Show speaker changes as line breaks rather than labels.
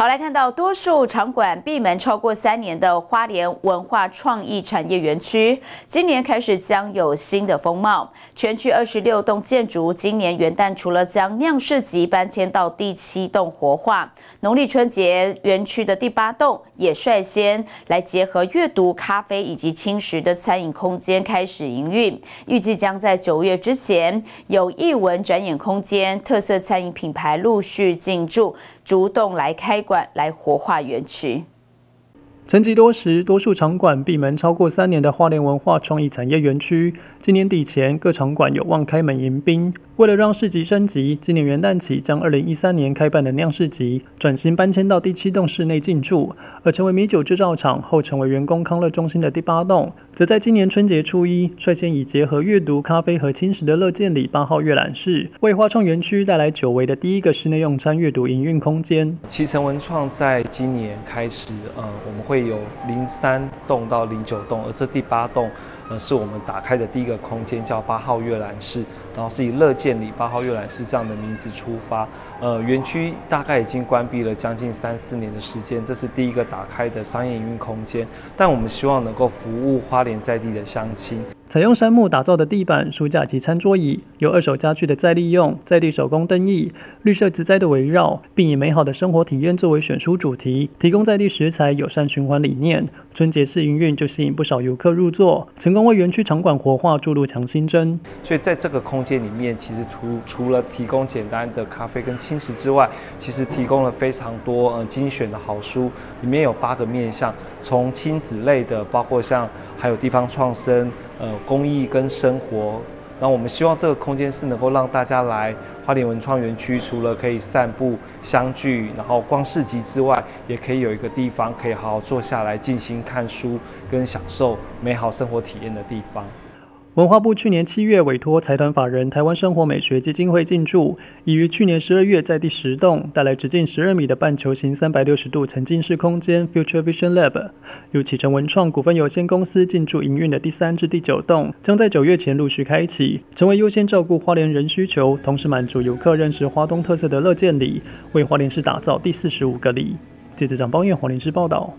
好，来看到多数场馆闭门超过三年的花莲文化创意产业园区，今年开始将有新的风貌。全区二十六栋建筑，今年元旦除了将酿市集搬迁到第七栋活化，农历春节园区的第八栋也率先来结合阅读、咖啡以及轻食的餐饮空间开始营运，预计将在九月之前有艺文展演空间、特色餐饮品牌陆续进驻，主动来开。来活化园区。
沉寂多时，多数场馆闭门超过三年的花莲文化创意产业园区，今年底前各场馆有望开门迎宾。为了让市集升级，今年元旦起将二零一三年开办的酿市集转型搬迁到第七栋室内进驻，而成为米酒制造厂后成为员工康乐中心的第八栋，则在今年春节初一率先以结合阅读、咖啡和轻食的乐见里八号阅览室，为花创园区带来久违的第一个室内用餐阅读营运空间。
其成文创在今年开始，呃，我们会有零三栋到零九栋，而这第八栋。呃，是我们打开的第一个空间，叫八号阅览室，然后是以乐见里八号阅览室这样的名字出发。呃，园区大概已经关闭了将近三四年的时间，这是第一个打开的商业营运空间，但我们希望能够服务花莲在地的乡亲。
采用杉木打造的地板、书架及餐桌椅，有二手家具的再利用、在地手工灯艺、绿色植栽的围绕，并以美好的生活体验作为选书主题，提供在地食材友善循环理念。春节式营运就吸引不少游客入座，成功为园区场馆活化注入强心针。
所以在这个空间里面，其实除除了提供简单的咖啡跟轻食之外，其实提供了非常多呃精选的好书，里面有八个面向，从亲子类的，包括像还有地方创生。呃，公益跟生活，那我们希望这个空间是能够让大家来花莲文创园区，除了可以散步、相聚，然后逛市集之外，也可以有一个地方可以好好坐下来静心看书，跟享受美好生活体验的地方。
文化部去年七月委托财团法人台湾生活美学基金会进驻，已于去年十二月在第十栋带来直径十二米的半球形三百六十度沉浸式空间 Future Vision Lab，由启程文创股份有限公司进驻营运的第三至第九栋，将在九月前陆续开启，成为优先照顾花莲人需求，同时满足游客认识花东特色的乐见里，为花莲市打造第四十五个里。记者张邦彦，花莲市报道。